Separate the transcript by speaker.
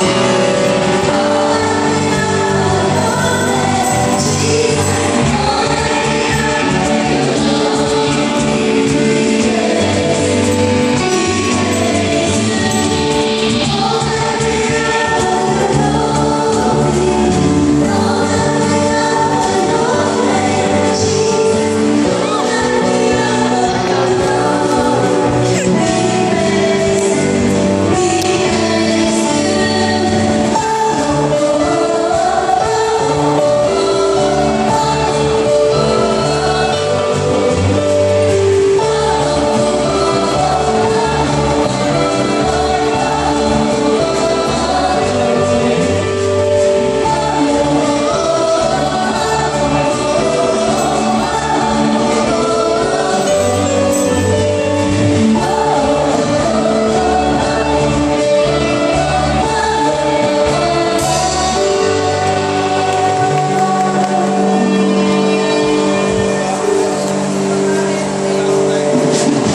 Speaker 1: Yeah.